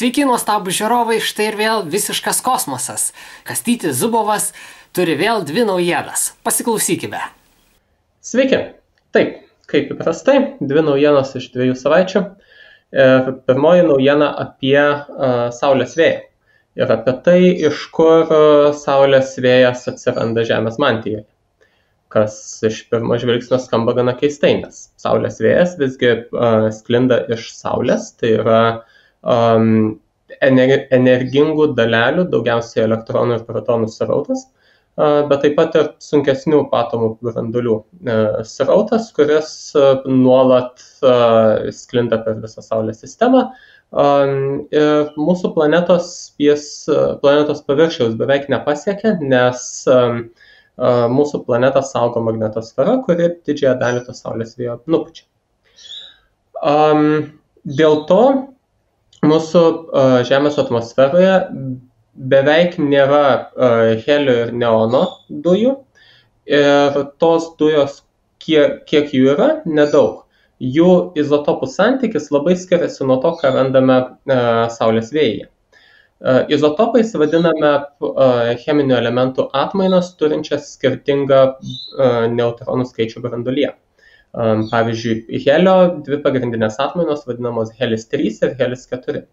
Sveiki, nuostabų žiūrovai, štai ir vėl visiškas kosmosas. Kastytis Zubovas turi vėl dvi naujienas. Pasiklausykime. Sveiki. Taip, kaip įprastai, dvi naujienos iš dviejų savaičių. Ir pirmoji naujiena apie uh, Saulės vėją. Ir apie tai, iš kur uh, Saulės vėjas atsiranda Žemės mantijoje. Kas iš pirmo žvilgsnio skamba gana keistai, nes Saulės vėjas visgi uh, sklinda iš Saulės, tai yra um, energingų dalelių, daugiausiai elektronų ir protonų srautas, bet taip pat ir sunkesnių atomų brandulių uh, srautas, kuris uh, nuolat sklinda per visą Saulės sistemą. Ir mūsų planetos, jis, planetos paviršiaus beveik nepasiekia, nes mūsų planetą saugo magnetosfera, kuri didžiąją dalį to Saulės vėjo nupučia. Dėl to mūsų Žemės atmosferoje beveik nėra helio ir neono dujų ir tos dujos, kiek, kiek jų yra, nedaug. Jų izotopų santykis labai skiriasi nuo to, ką randame Saulės vėjyje. Izotopais vadiname cheminių elementų atmainas turinčias skirtingą neutronų skaičių brandulyje. Pavyzdžiui, helio dvi pagrindinės atmainos vadinamos helis 3 ir helis 4.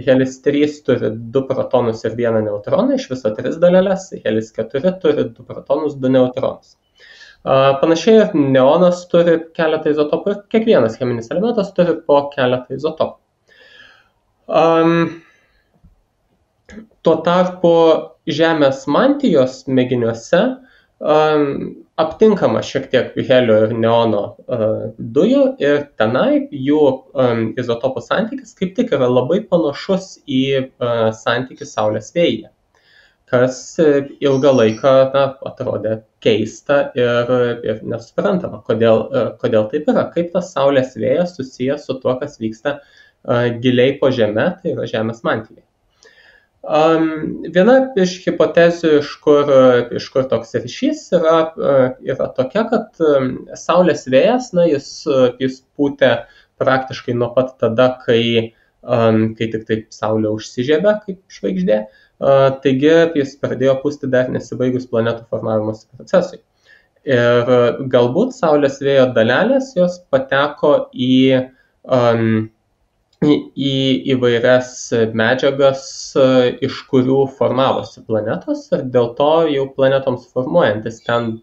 Helis 3 turi 2 protonus ir 1 neutroną, iš viso 3 dalelės, helis 4 turi 2 protonus, 2 neutronus. Panašiai ir neonas turi keletą izotopų ir kiekvienas cheminis elementas turi po keletą izotopų. Um, tuo tarpu Žemės mantijos mėginiuose um, aptinkama šiek tiek helio ir neono uh, dujų ir tenai jų um, izotopų santykis kaip tik yra labai panašus į uh, santykį Saulės vėjyje, kas ilgą laiką na, atrodė keista ir, ir nesuprantama, kodėl, kodėl taip yra, kaip tas Saulės vėjas susijęs su tuo, kas vyksta giliai po žemė, tai yra Žemės mantyje. Um, viena iš hipotezių, iš kur, iš kur toks ryšys yra, yra tokia, kad Saulės vėjas, na, jis, jis pūtė praktiškai nuo pat tada, kai, um, kai tik taip Saulė užsižiebė kaip žvaigždė. Uh, taigi jis pradėjo pūsti dar nesibaigus planetų formavimosi procesui. Ir galbūt Saulės vėjo dalelės jos pateko į um, į įvairias medžiagas, iš kurių formavosi planetos ir dėl to jau planetoms formuojantis ten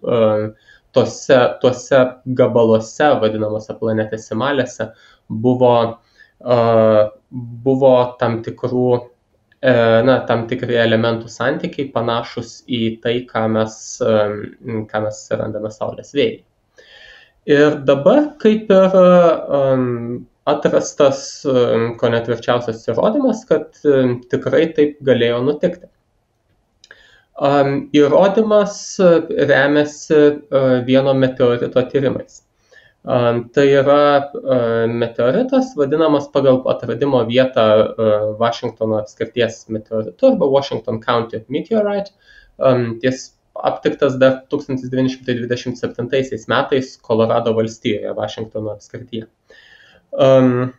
tose, tose gabaluose, vadinamose planetesimalėse, buvo, buvo tam tikrų na, tam tikri elementų santykiai panašus į tai, ką mes, ką mes randame Saulės vėjai. Ir dabar kaip ir um, atrastas ko net tvirčiausias įrodymas, kad tikrai taip galėjo nutikti. Įrodymas remiasi vieno meteorito tyrimais. Tai yra meteoritas, vadinamas pagal atradimo vietą Vašingtono apskirties meteoritu arba Washington County Meteorite. Jis aptiktas dar 1927 metais Kolorado valstijoje, Vašingtono apskrityje. Um,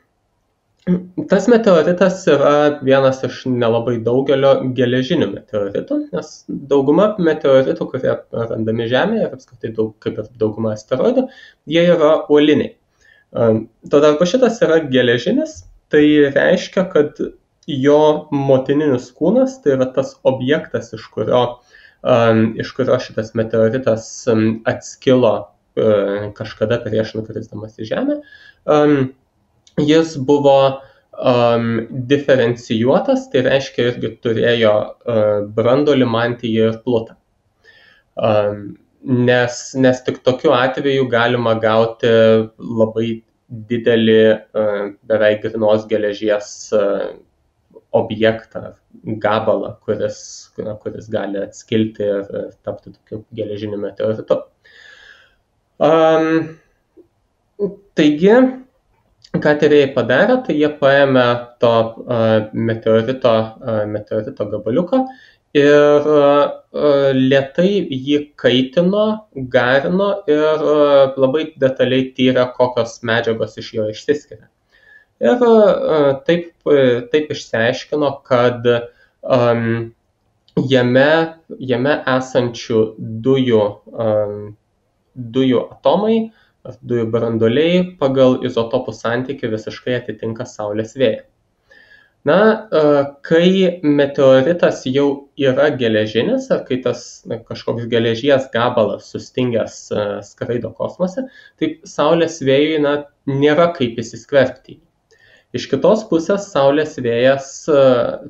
tas meteoritas yra vienas iš nelabai daugelio geležinių meteoritų, nes dauguma meteoritų, kurie randami Žemėje ir apskritai daug, kaip ir dauguma asteroidų, jie yra uoliniai. Tuo tarpu šitas yra geležinis, tai reiškia, kad jo motininis kūnas, tai yra tas objektas, iš kurio, iš kurio šitas meteoritas atskilo uh, kažkada prieš nukrisdamas į Žemę, jis buvo um, diferencijuotas, tai reiškia irgi turėjo uh, brandolį, mantiją ir plutą. Um, nes, nes tik tokiu atveju galima gauti labai didelį uh, beveik grinos geležies uh, objektą, gabalą, kuris, na, kuris gali atskilti ir, ir tapti tokiu geležiniu meteoritu. Um, taigi, ką tyrėjai padarė, tai jie paėmė to meteorito, meteorito gabaliuką ir lietai jį kaitino, garino ir labai detaliai tyrė, kokios medžiagos iš jo išsiskiria. ir taip, taip išsiaiškino, kad um, jame, jame esančių dujų, um, dujų atomai, dujų branduoliai pagal izotopų santykių visiškai atitinka Saulės vėją. Na, kai meteoritas jau yra geležinis ar kai tas na, kažkoks geležies gabalas sustingęs skraido kosmose, tai Saulės vėjui na, nėra kaip įsiskverbti. Iš kitos pusės Saulės vėjas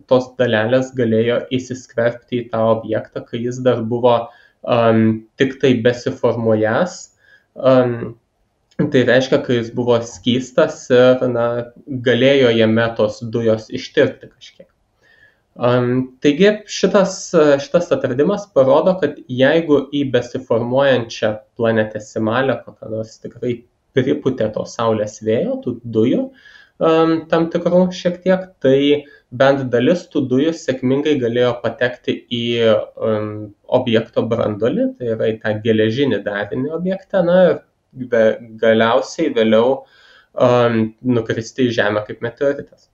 tos dalelės galėjo įsiskverbti į tą objektą, kai jis dar buvo um, tik tai besiformuojas. Um, Tai reiškia, kai jis buvo skystas ir na, galėjo jame tos dujos ištirpti kažkiek. Um, taigi šitas, šitas atradimas parodo, kad jeigu į besiformuojančią planetesimalę kokią nors tikrai priputė to Saulės vėjo, tų dujų, um, tam tikrų šiek tiek, tai bent dalis tų dujų sėkmingai galėjo patekti į um, objekto brandolį, tai yra į tą geležinį darinį objektą, na ir galiausiai vėliau um, nukristi į Žemę kaip meteoritas.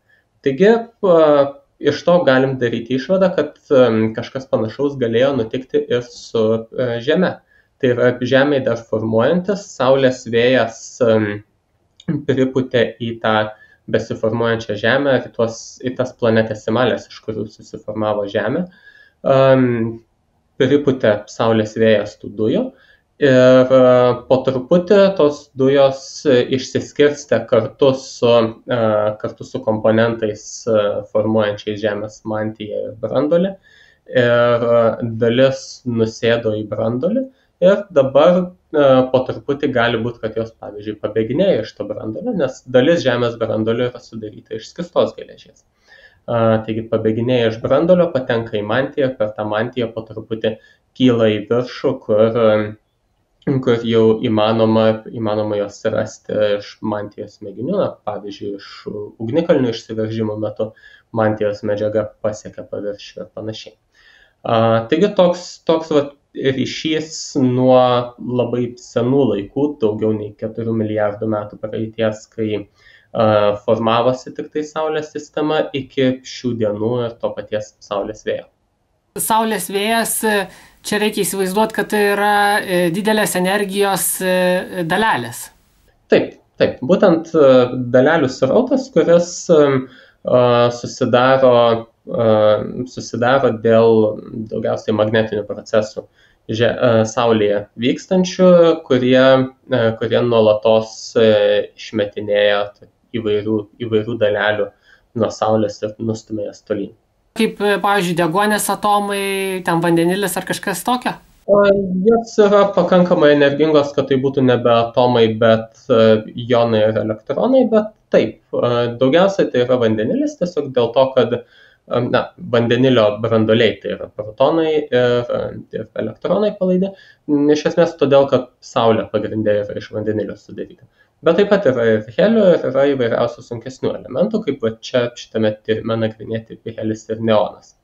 Taigi, uh, iš to galim daryti išvadą, kad um, kažkas panašaus galėjo nutikti ir su uh, Žeme. Tai yra Žemė dar formuojantis, Saulės vėjas um, priputė į tą besiformuojančią Žemę, į, tuos, į tas planetesimales, iš kurių susiformavo Žemė. Um, priputė Saulės vėjas tų dujų ir e, po truputį tos dujos išsiskirstė kartu su, e, kartu su komponentais e, formuojančiais Žemės mantiją ir brandolį. Ir dalis nusėdo į brandolį ir dabar po truputį gali būti, kad jos, pavyzdžiui, pabėginėja iš to brandolio, nes dalis Žemės brandolio yra sudaryta iš skistos geležies. Taigi pabėginėja iš brandolio, patenka į mantiją, per tą mantiją po truputį kyla į viršų, kur kur jau įmanoma, įmanoma jos rasti iš mantijos mėginių, na, pavyzdžiui, iš ugnikalnių išsiveržimo metu mantijos medžiaga pasiekia paviršių ir panašiai. A, taigi toks, toks va, ryšys nuo labai senų laikų, daugiau nei 4 milijardų metų praeities, kai a, formavosi tik tai Saulės sistema, iki šių dienų ir to paties Saulės vėjo. Saulės vėjas čia reikia įsivaizduoti, kad tai yra e, didelės energijos e, dalelės. Taip, taip, būtent e, dalelių srautas, kuris susidaro, susidaro dėl daugiausiai magnetinių procesų Saulėje vykstančių, kurie, kurie nuolatos išmetinėja įvairių, įvairių dalelių nuo Saulės ir nustumėja tolyn kaip, e, pavyzdžiui, degonės atomai, ten vandenilis ar kažkas tokio? Jos yra pakankamai energingos, kad tai būtų nebe atomai, bet e, jonai ir elektronai, bet taip, daugiausiai tai yra vandenilis, tiesiog dėl to, kad na, vandenilio branduoliai tai yra protonai ir, ir elektronai palaidi, iš esmės todėl, kad Saulė pagrindė yra iš vandenilio sudaryta bet taip pat yra ir helio ir yra įvairiausių sunkesnių elementų, kaip va čia šitame tyrime nagrinėti helis ir neonas.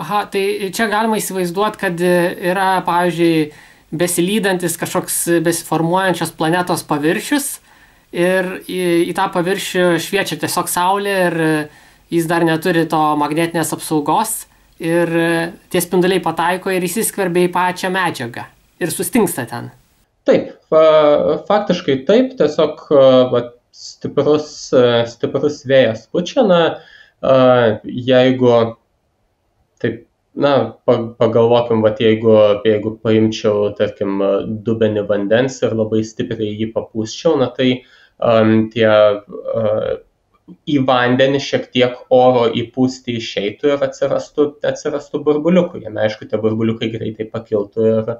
Aha, tai čia galima įsivaizduoti, kad yra, pavyzdžiui, besilydantis kažkoks besiformuojančios planetos paviršius ir į, į tą paviršių šviečia tiesiog Saulė ir jis dar neturi to magnetinės apsaugos ir tie spinduliai pataiko ir įsiskverbia į pačią medžiagą ir sustingsta ten. Taip, faktiškai taip, tiesiog va, stiprus, stiprus vėjas pučia, na, jeigu taip, na, pagalvokim, va, jeigu, jeigu paimčiau, tarkim, dubenį vandens ir labai stipriai jį papūsčiau, na, tai um, tie uh, į vandenį šiek tiek oro įpūsti išeitų ir atsirastų, atsirastų burbuliukų. Jame, aišku, tie burbuliukai greitai pakiltų ir,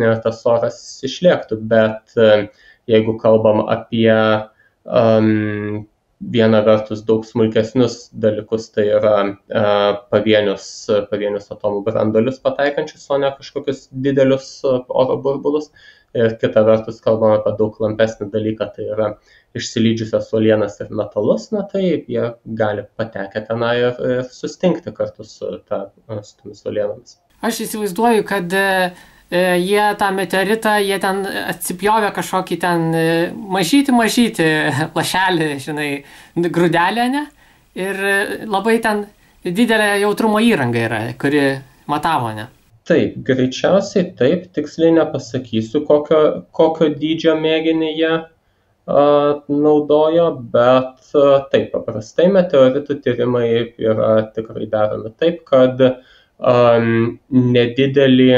ir tas oras išliektų, bet e, jeigu kalbam apie um, viena vertus daug smulkesnius dalykus, tai yra uh, pavienius, pavienius atomų brandolius pataikančius, o ne kažkokius didelius oro burbulus. Ir kita vertus kalbam apie daug lampesnį dalyką, tai yra išsilydžiusias uolienas ir metalus, na tai jie gali patekę tenai ir, ir sustingti kartu su, ta, su tomis uolienomis. Aš įsivaizduoju, kad e, jie tą meteoritą, jie ten atsipjovė kažkokį ten e, mažyti, mažyti lašelį, žinai, grūdelę, ne? Ir labai ten didelė jautrumo įranga yra, kuri matavo, ne? Taip, greičiausiai taip, tiksliai nepasakysiu, kokio, kokio dydžio mėginį jie naudojo, bet taip, paprastai meteoritų tyrimai yra tikrai daromi taip, kad um, nedidelį,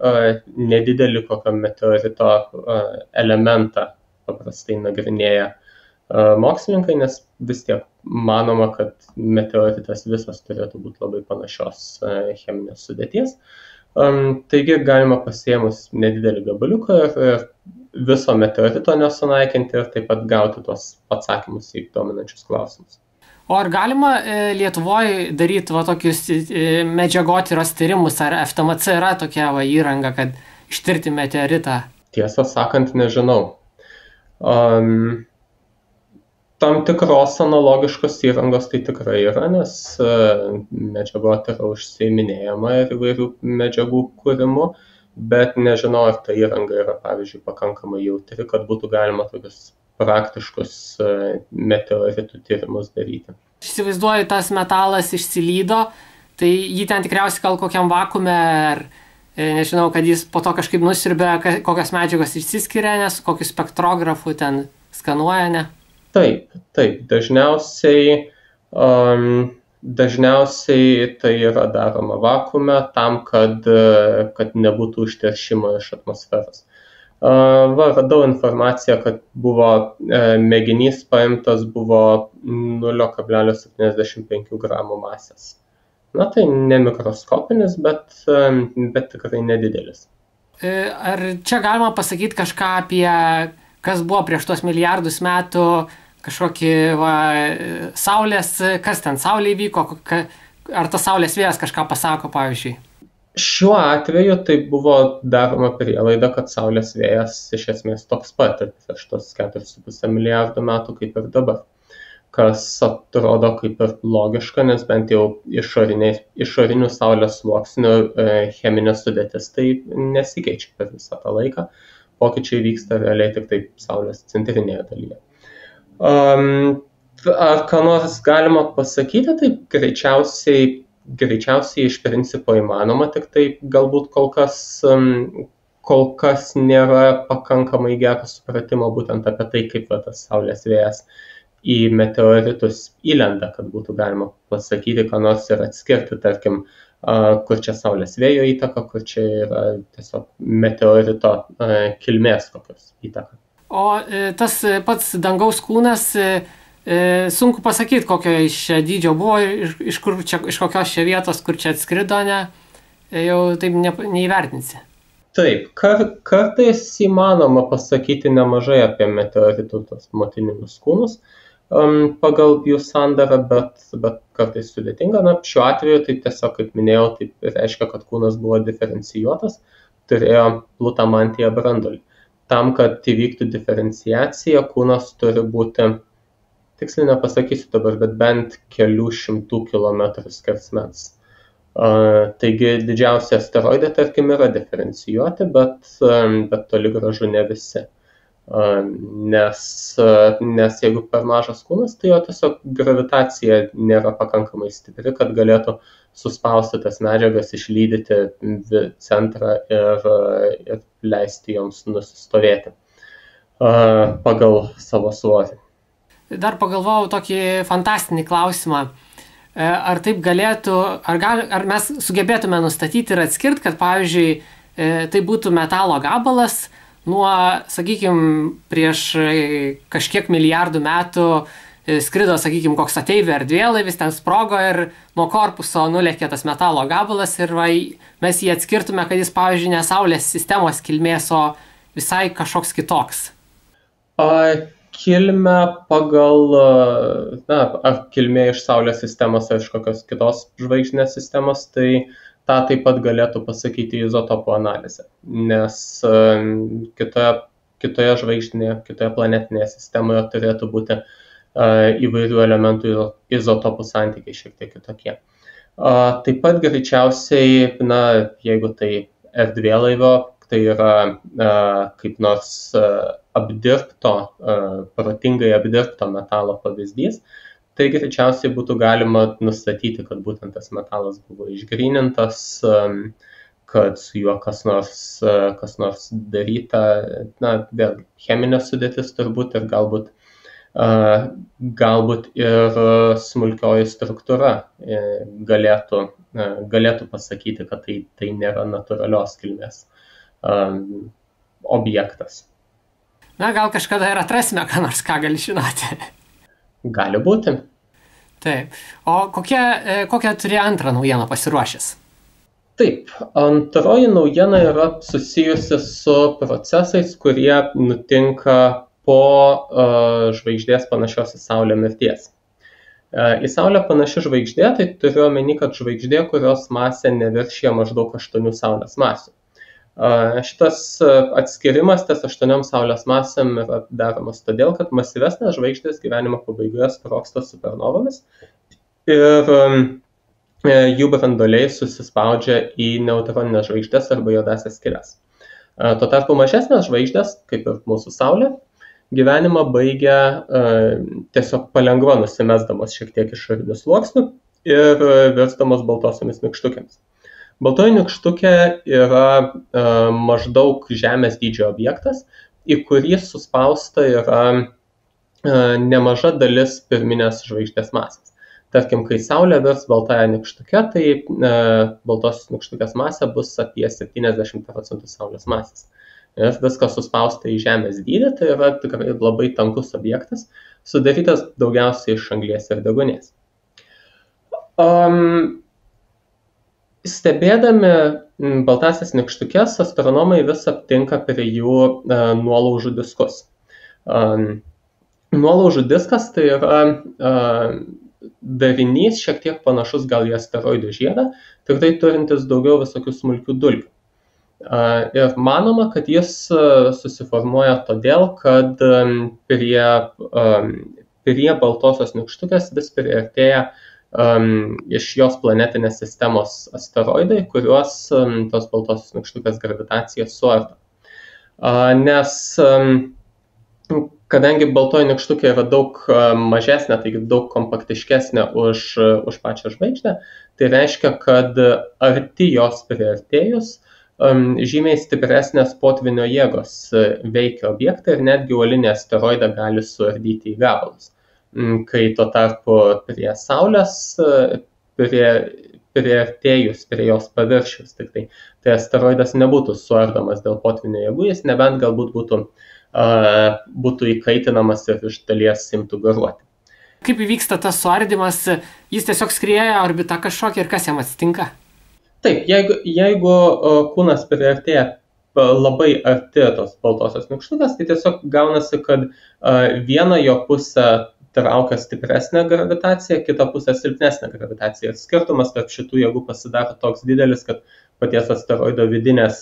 uh, nedidelį kokio meteorito uh, elementą paprastai nagrinėja uh, mokslininkai, nes vis tiek manoma, kad meteoritas visas turėtų būti labai panašios cheminės sudėties. Um, taigi galima pasiemus nedidelį gabaliuką ir, ir viso meteorito nesunaikinti ir taip pat gauti tuos atsakymus į dominančius klausimus. O ar galima e, Lietuvoje daryti va, tokius e, medžiagotyros tyrimus, ar FTMC yra tokia va, įranga, kad ištirti meteoritą? Tiesą sakant, nežinau. Um, tam tikros analogiškos įrangos tai tikrai yra, nes uh, medžiagotyra užsiiminėjama ir įvairių medžiagų kūrimu. Bet nežinau, ar ta įranga yra, pavyzdžiui, pakankamai jautri, kad būtų galima tokius praktiškus e, meteoritų tyrimus daryti. Įsivaizduoju, tas metalas išsilydo, tai jį ten tikriausiai gal kokiam vakume ar e, nežinau, kad jis po to kažkaip nusirbė, kokios medžiagos išsiskiria, nes kokiu spektrografu ten skanuoja, ne? Taip, taip, dažniausiai um, dažniausiai tai yra daroma vakuume tam kad kad nebūtų užteršimo iš atmosferos. Va radau informaciją kad buvo e, mėginys paimtas buvo nulio kablelis septyniasdešimt penkių gramų masės. Na tai ne mikroskopinis bet bet tikrai nedidelis. E, ar čia galima pasakyt kažką apie kas buvo prieš tuos milijardus metų kažkokį va, saulės, kas ten saulė įvyko, ar tas saulės vėjas kažką pasako, pavyzdžiui. Šiuo atveju tai buvo daroma prielaida, kad saulės vėjas iš esmės toks pat ir prieš tos 4,5 milijardų metų kaip ir dabar. Kas atrodo kaip ir logiška, nes bent jau išorinių saulės sluoksnių e, cheminė sudėtis tai nesikeičia per visą tą laiką. Pokyčiai vyksta realiai tik taip saulės centrinėje dalyje. Um, ar ką nors galima pasakyti, tai greičiausiai, greičiausiai iš principo įmanoma, tik tai galbūt kol kas, um, kol kas nėra pakankamai gero supratimo būtent apie tai, kaip va, tas Saulės vėjas į meteoritus įlenda, kad būtų galima pasakyti, ką nors ir atskirti, tarkim, kur čia Saulės vėjo įtaka, kur čia yra tiesiog meteorito kilmės kokios įtaka. O e, tas e, pats dangaus kūnas, e, sunku pasakyti, kokio iš dydžio buvo, iš, iš, čia, iš kokios čia vietos, kur čia atskrido, ne, jau taip ne, neįvertinsi. Taip, kar, kartais įmanoma pasakyti nemažai apie meteoritų tos motininius kūnus um, pagal jų sandarą, bet, bet kartais sudėtinga. Na, šiuo atveju tai tiesiog, kaip minėjau, tai reiškia, kad kūnas buvo diferencijuotas, turėjo plutamantiją brandolį tam kad įvyktų diferenciacija kūnas turi būti tiksliai nepasakysiu dabar bet bent kelių šimtų kilometrų skersmens taigi didžiausi asteroidai tarkim yra diferencijuoti bet bet toli gražu ne visi nes, nes jeigu per mažas kūnas, tai jo tiesiog gravitacija nėra pakankamai stipri, kad galėtų suspausti tas medžiagas, išlydyti centrą ir, ir leisti joms nusistovėti pagal savo svorį. Dar pagalvojau tokį fantastinį klausimą. E, ar taip galėtų, ar, gal, ar mes sugebėtume nustatyti ir atskirti, kad pavyzdžiui, e, tai būtų metalo gabalas, nuo, sakykime, prieš kažkiek milijardų metų e, skrido, sakykime, koks ateivė erdvėlaivis, ten sprogo ir nuo korpuso nulėkė tas metalo gabalas ir va, mes jį atskirtume, kad jis, pavyzdžiui, ne Saulės sistemos kilmės, o visai kažkoks kitoks. A, kilmę pagal, na, ar kilmė iš Saulės sistemos ar iš kokios kitos žvaigždinės sistemos, tai uh, tą taip pat galėtų pasakyti izotopų analizė, nes kitoje, kitoje žvaigždinėje, kitoje planetinėje sistemoje turėtų būti įvairių elementų izotopų santykiai šiek tiek kitokie. Taip pat greičiausiai, na, jeigu tai erdvėlaivio tai yra kaip nors apdirbto, protingai apdirbto metalo pavyzdys, tai greičiausiai būtų galima nustatyti, kad būtent tas metalas buvo išgrynintas, kad su juo kas nors, kas nors daryta, na, vėl cheminė sudėtis turbūt ir galbūt galbūt ir smulkioji struktūra e, galėtų, galėtų pasakyti, kad tai, tai nėra natūralios kilmės objektas. Na, gal kažkada ir atrasime, ką nors, ką gali žinoti. Gali būti. Taip. O kokią, e, kokią turi antrą naujieną pasiruošęs? Taip, antroji naujiena yra susijusi su procesais, kurie nutinka po uh, žvaigždės panašios į Saulę mirties. Uh, į Saulę panaši žvaigždė, tai turiu omeny, kad žvaigždė, kurios masė neviršė maždaug 8 Saulės masių. Šitas atskirimas ties 8 Saulės masėm yra daromas todėl, kad masyvesnės žvaigždės gyvenimo pabaigoje sproksta supernovomis ir um, jų branduoliai susispaudžia į neutroninės žvaigždės arba juodasias skirias. Tuo tarpu mažesnės žvaigždės, kaip ir mūsų Saulė, gyvenimą baigia e, tiesiog palengva nusimesdamos šiek tiek išorinių sluoksnių ir e, virsdamos baltosiomis nikštukėmis. Baltoji nikštukė yra e, maždaug žemės dydžio objektas, į kurį suspausta yra nemaža dalis pirminės žvaigždės masės. Tarkim, kai Saulė virs baltąją nikštukę, tai e, baltosios nikštukės masė bus apie 70 procentų Saulės masės ir viskas suspausta į žemės dydį, tai yra tikrai labai tankus objektas, sudarytas daugiausiai iš anglies ir degonės. Um, stebėdami baltasias nikštukės, astronomai vis aptinka prie jų uh, nuolaužų diskus. Um, nuolaužų diskas tai yra uh, darinys šiek tiek panašus gal į asteroidų žiedą, tik tai turintis daugiau visokių smulkių dulkių. Ir manoma, kad jis susiformuoja todėl, kad prie, prie baltosios nikštukės vis priartėja um, iš jos planetinės sistemos asteroidai, kuriuos um, tos baltosios nikštukės gravitacija suardo. Uh, nes um, kadangi baltoji nikštukė yra daug mažesnė, taigi daug kompaktiškesnė už, už pačią žvaigždę, tai reiškia, kad arti jos priartėjus žymiai stipresnės potvinio jėgos veikia objektą ir netgi uolinį asteroidą gali suardyti į gabalus. Mm, kai tuo tarpu prie Saulės, e, prie, priartėjus prie jos paviršius, tik tai, tai asteroidas nebūtų suardomas dėl potvinio jėgų, jis nebent galbūt būtų, uh, būtų įkaitinamas ir iš dalies imtų garuoti. Kaip įvyksta tas suardimas, jis tiesiog skrieja orbita kažkokia ir kas jam atsitinka? taip jeigu jeigu kūnas priartėja labai arti tos baltosios nykštukės, tai tiesiog gaunasi, kad viena jo pusė traukia stipresnę gravitaciją, kita pusė silpnesnę gravitaciją. Ir skirtumas tarp šitų jėgų pasidaro toks didelis, kad paties asteroido vidinės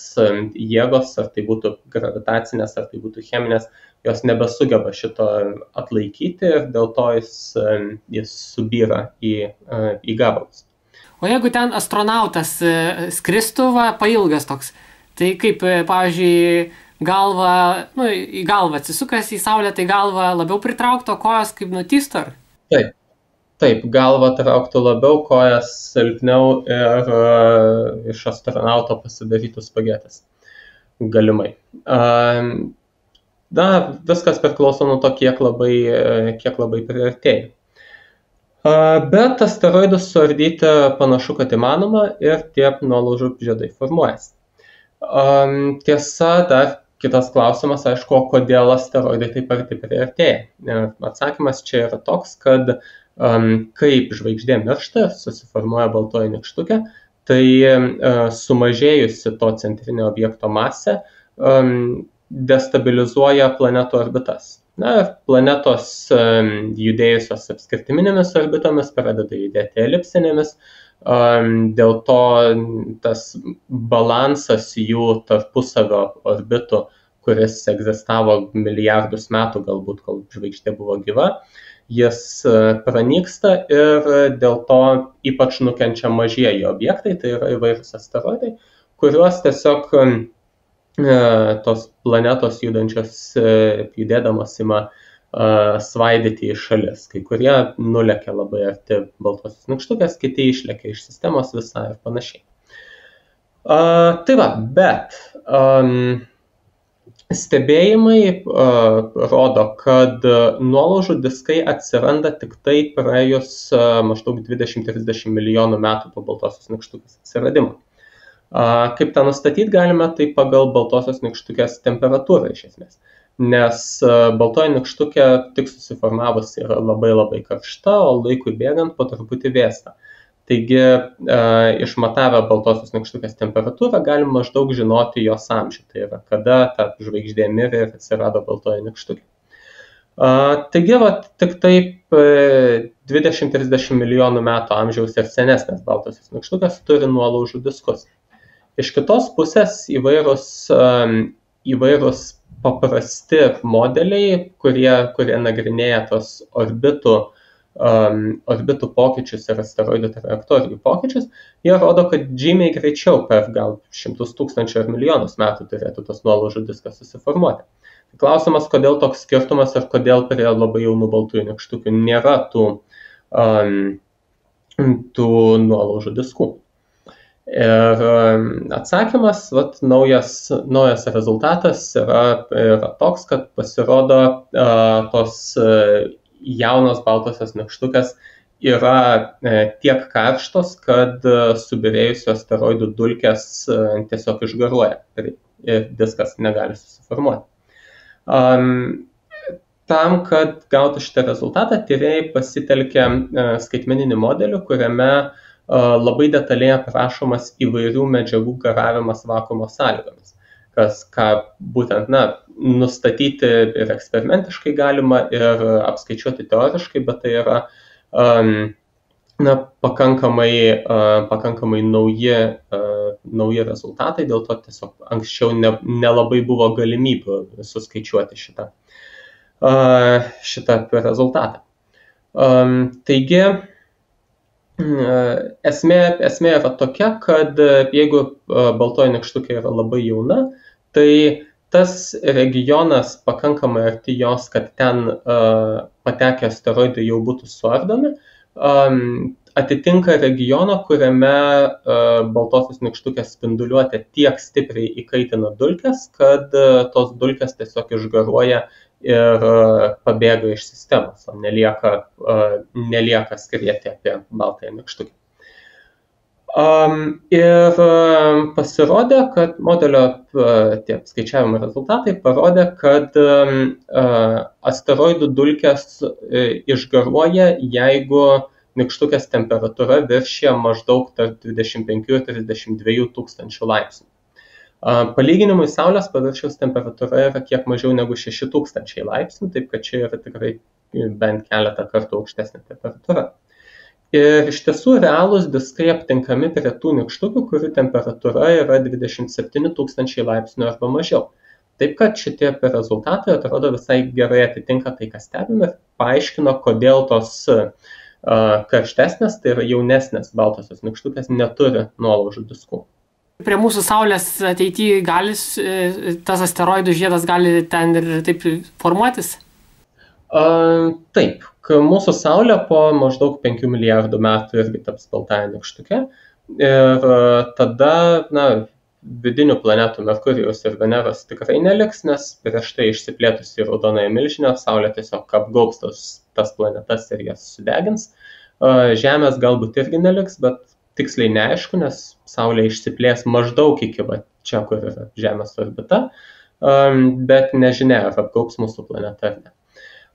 jėgos, ar tai būtų gravitacinės, ar tai būtų cheminės, jos nebesugeba šito atlaikyti ir dėl to jis, jis subyra į, į gabalus. O jeigu ten astronautas e, skristų, va, pailgas toks, tai kaip, e, pavyzdžiui, galva, nu, į galvą atsisukęs į Saulę, tai galva labiau pritraukto, kojas kaip nutystų? Taip, taip, galva trauktų labiau, kojas silpniau ir uh, iš astronauto pasidarytų spagetis. Galimai. Uh, na, viskas priklauso nuo to, kiek labai, kiek labai priartėjai. Bet asteroidus suardyti panašu, kad įmanoma ir tie nuolaužų žiedai formuojasi. Tiesa, dar kitas klausimas, aišku, kodėl asteroidai taip arti priartėja. Atsakymas čia yra toks, kad um, kaip žvaigždė miršta, susiformuoja baltoji nikštukė, tai uh, sumažėjusi to centrinio objekto masė um, destabilizuoja planetų orbitas na planetos judėjusios apskritiminėmis orbitomis pradeda judėti elipsinėmis, dėl to tas balansas jų tarpusavio orbitų, kuris egzistavo milijardus metų galbūt, kol žvaigždė buvo gyva, jis e, pranyksta ir dėl to ypač nukenčia mažieji objektai, tai yra įvairūs asteroidai, kuriuos tiesiog tos planetos judančios, judėdamas ima svaidyti į šalis. Kai kurie nulekia labai arti baltosios nykštukės, kiti išlekia iš sistemos visą ir panašiai. Uh, tai va, bet um, stebėjimai uh, rodo, kad nuolaužų diskai atsiranda tik tai praėjus uh, maždaug 20-30 milijonų metų po baltosios nykštukės atsiradimo. Uh, kaip tą nustatyti galime, tai pagal baltosios nykštukės temperatūrą iš esmės. Nes uh, baltoji nykštukė tik susiformavusi yra labai labai karšta, o laikui bėgant po truputį vėsta. Taigi, e, išmatavę baltosios nykštukės temperatūrą, galim maždaug žinoti jos amžių, tai yra kada ta žvaigždė mirė ir atsirado baltoji nykštukė. E, taigi, va, tik taip 20-30 e, milijonų metų amžiaus ir senesnės baltosios nykštukės turi nuolaužų diskus. Iš kitos pusės įvairūs, įvairūs paprasti modeliai, kurie, kurie nagrinėja tos orbitų um, orbitų pokyčius ir asteroidų trajektorijų pokyčius, jie rodo, kad žymiai greičiau per gal šimtus tūkstančių ar milijonus metų turėtų tas nuolaužų diskas susiformuoti. Klausimas, kodėl toks skirtumas ir kodėl prie labai jaunų baltųjų nykštukių nėra tų, um, tų nuolaužų diskų. Ir atsakymas, vat, naujas, naujas rezultatas yra, yra toks, kad pasirodo uh, tos uh, jaunos baltosios nykštukės yra e, tiek karštos, kad e, subirėjusių asteroidų dulkės e, tiesiog išgaruoja ir diskas negali susiformuoti. Tam, kad gautų šitą rezultatą, tyrėjai pasitelkė skaitmeninį modelį, kuriame labai detaliai aprašomas įvairių medžiagų garavimas vakumo sąlygomis kas ką būtent na nustatyti ir eksperimentiškai galima ir apskaičiuoti teoriškai, bet tai yra um, na, pakankamai, uh, pakankamai nauji, uh, nauji rezultatai, dėl to tiesiog anksčiau ne, nelabai buvo galimybių suskaičiuoti šitą, uh, šitą rezultatą. Um, taigi, esmė, esmė yra tokia, kad jeigu baltoji nekštukė yra labai jauna, tai tas regionas pakankamai arti jos, kad ten uh, patekę asteroidai jau būtų suardomi, um, atitinka regioną, kuriame uh, baltosios nykštukės spinduliuotė tiek stipriai įkaitina dulkes, kad uh, tos dulkes tiesiog išgaruoja ir uh, pabėga iš sistemos, o nelieka, uh, nelieka skrieti apie baltąją nykštukę. Um, ir um, pasirodė, kad modelio tie skaičiavimo rezultatai parodė, kad asteroidų dulkės išgaruoja, jeigu nikštukės temperatūra viršė maždaug tarp 25 ir 32 tūkstančių laipsnių. Palyginimui Saulės paviršiaus temperatūra yra kiek mažiau negu 6000 laipsnių, taip kad čia yra tikrai bent keletą kartų aukštesnė temperatūra. Ir iš tiesų realūs diskai aptinkami prie tų nykštukių, kurių temperatūra yra 27 tūkstančiai laipsnių arba mažiau. Taip kad šitie rezultatai atrodo visai gerai atitinka tai, ką stebime ir paaiškino, kodėl tos uh, karštesnės, tai yra jaunesnės baltosios nykštukės, neturi nuolaužų diskų. Prie mūsų Saulės ateityje gali, e, tas asteroidų žiedas gali ten ir taip formuotis? Uh, taip, mūsų Saulė po maždaug 5 milijardų metų irgi taps baltąją nykštukę. Ir e, tada, na, vidinių planetų Merkurijos ir Veneros tikrai neliks, nes prieš tai išsiplėtusi raudonąją milžinę Saulė tiesiog apgaubs tas, tas planetas ir jas sudegins. Žemės galbūt irgi neliks, bet tiksliai neaišku, nes Saulė išsiplės maždaug iki va, čia, kur yra Žemės orbita, e, bet nežinia, ar apgaubs mūsų planetą ar ne.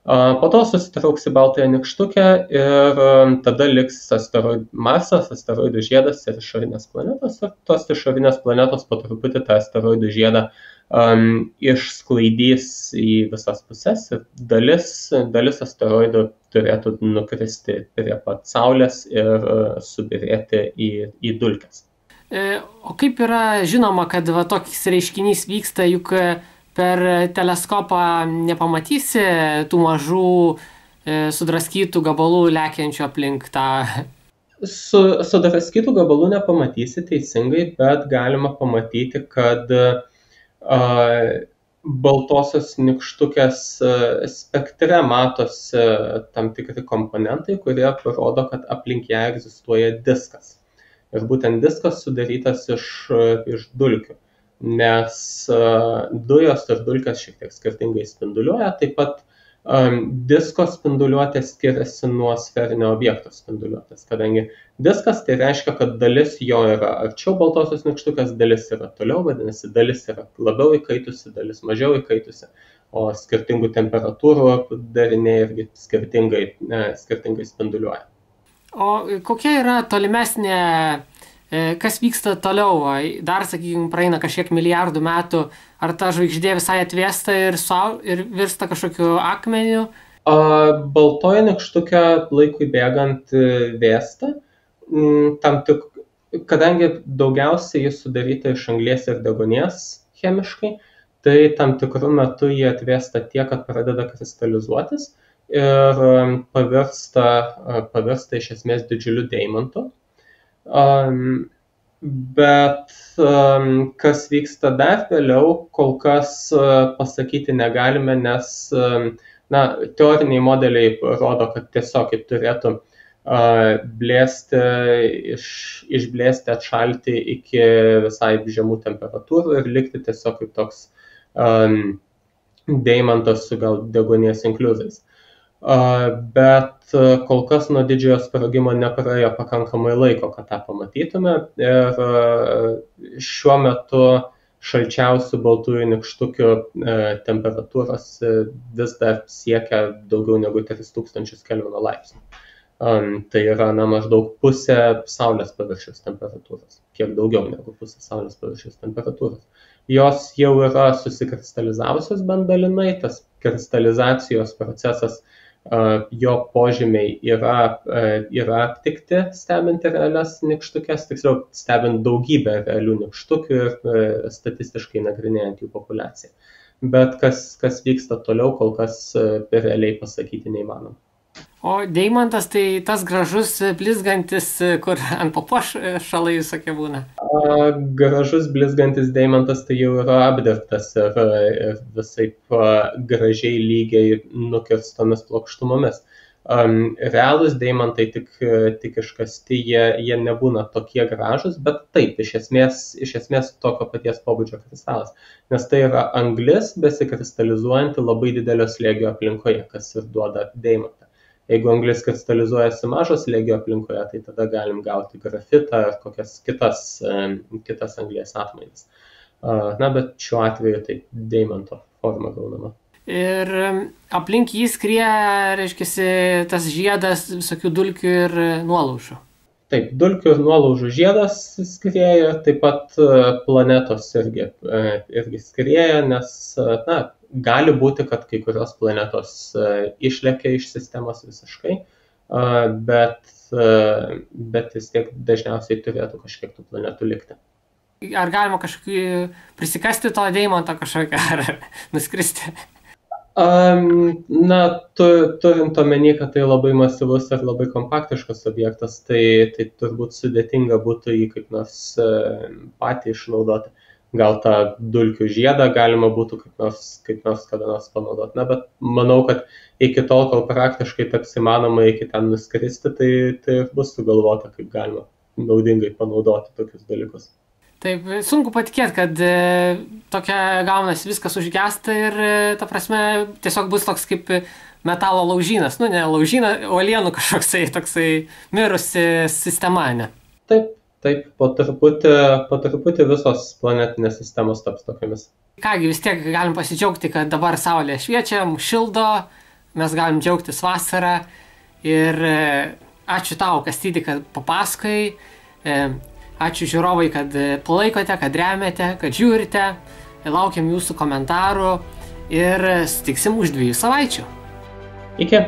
Po to susitrauks į baltąją nykštukę ir tada liks asteroid, Marsas, asteroidų žiedas ir išorinės planetos. Ir tos išorinės planetos po truputį tą asteroidų žiedą um, išsklaidys į visas puses ir dalis, dalis asteroidų turėtų nukristi prie pat Saulės ir uh, subirėti į, į dulkes. E, o kaip yra žinoma, kad va, toks reiškinys vyksta, juk per teleskopą nepamatysi tų mažų e, sudraskytų gabalų lekiančių aplink tą. Su, sudraskytų gabalų nepamatysi teisingai, bet galima pamatyti, kad baltosios nikštukės spektre matosi tam tikri komponentai, kurie parodo, kad aplink ją egzistuoja diskas. Ir būtent diskas sudarytas iš, iš dulkių, nes dujos ir dulkės šiek tiek skirtingai spinduliuoja, taip pat disko spinduliuotė skiriasi nuo sferinio objekto spinduliuotės, kadangi diskas tai reiškia, kad dalis jo yra arčiau baltosios nikštukės, dalis yra toliau, vadinasi, dalis yra labiau įkaitusi, dalis mažiau įkaitusi, o skirtingų temperatūrų dariniai irgi skirtingai, ne, skirtingai spinduliuoja. O kokia yra tolimesnė kas vyksta toliau? Dar, sakykime, praeina kažkiek milijardų metų, ar ta žvaigždė visai atvėsta ir, sau, ir virsta kažkokiu akmeniu? Baltoji nikštukė laikui bėgant e, vėsta, mm, tam tik, kadangi daugiausiai jis sudaryta iš anglės ir degonės chemiškai, tai tam tikrų metų jie atvėsta tiek, kad pradeda kristalizuotis ir pavirsta, pavirsta iš esmės didžiuliu deimantu Um, bet um, kas vyksta dar vėliau, kol kas uh, pasakyti negalime, nes um, na, teoriniai modeliai rodo, kad tiesiog kaip turėtų uh, blėsti, iš, išblėsti, atšalti iki visai žemų temperatūrų ir likti tiesiog kaip toks um, deimantas su gal degonės inkliuzais bet kol kas nuo didžiojo sprogimo nepraėjo pakankamai laiko, kad tą pamatytume. Ir šiuo metu šalčiausių baltųjų nikštukių temperatūros vis dar siekia daugiau negu 3000 kelvino laipsnių. Tai yra na, maždaug pusė Saulės paviršiaus temperatūros, kiek daugiau negu pusė Saulės paviršiaus temperatūros. Jos jau yra susikristalizavusios bent dalinai, tas kristalizacijos procesas uh, jo požymiai yra, yra aptikti stebint realias nikštukes, tiksliau stebint daugybę realių nikštukių ir statistiškai nagrinėjant jų populiaciją. Bet kas, kas vyksta toliau, kol kas realiai pasakyti neįmanoma. O deimantas tai tas gražus blizgantis, kur ant papuošalai visokie būna. A, gražus blizgantis deimantas tai jau yra apdirbtas ir, ir visai gražiai lygiai nukirstomis plokštumomis. Um, realūs deimantai tik, tik iškasti, jie, jie nebūna tokie gražus, bet taip, iš esmės, iš esmės tokio paties pobūdžio kristalas. Nes tai yra anglis besikristalizuojanti labai didelio slėgio aplinkoje, kas ir duoda deimantą jeigu anglis kristalizuojasi mažo slėgio aplinkoje, tai tada galim gauti grafitą ar kokias kitas, kitas anglės atmainas. Na, bet šiuo atveju tai deimanto forma gaunama. Ir aplink jį skrie, reiškia, tas žiedas visokių dulkių ir nuolaužų. Taip, dulkių nuolaužų žiedas skrieja, taip pat e, planetos irgi, e, irgi skrieja, nes, na, gali būti, kad kai kurios planetos e, išlekia iš sistemos visiškai, e, bet, e, bet vis tiek dažniausiai turėtų kažkiek tų planetų likti. Ar galima kažkokį prisikasti to deimantą kažkokią ar nuskristi? Um, na, tu, turint omeny, kad tai labai masyvus ir labai kompaktiškas objektas, tai, tai turbūt sudėtinga būtų jį kaip nors uh, patį išnaudoti gal tą dulkių žiedą galima būtų kaip nors, kaip nors kada nors panaudoti. Na, bet manau, kad iki tol, kol praktiškai taps įmanoma iki ten nuskristi, tai, tai bus sugalvota, kaip galima naudingai panaudoti tokius dalykus. Taip, sunku patikėti, kad e, tokia gaunasi viskas užgesta ir, e, ta prasme, tiesiog bus toks kaip metalo laužynas, nu ne laužynas, uolienų kažkoksai toksai mirusi sistema, ne? Taip, taip po truputį po truputį visos planetinės sistemos taps tokiamis Kągi vis tiek galim pasidžiaugti, kad dabar Saulė šviečia, mus šildo, mes galim džiaugtis vasarą. Ir e, ačiū tau, Kastydį, kad papasakai, ačiū žiūrovai, kad e, palaikote, kad remiate, kad žiūrite, laukiam jūsų komentarų ir sutiksim už dviejų savaičių. Iki.